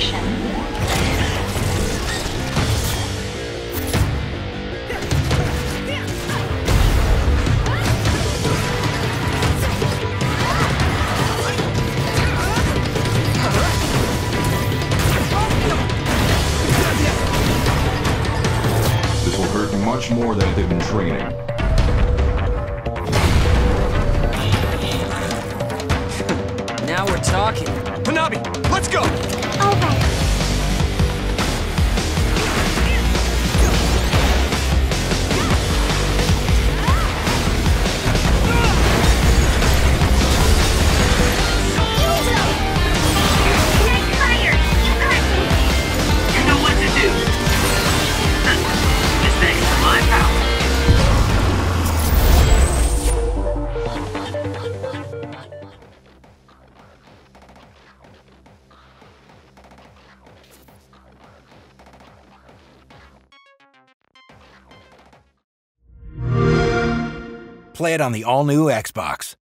direction. This will hurt much more than they've been training. Now we're talking. Hanabi, let's go! Play it on the all new Xbox.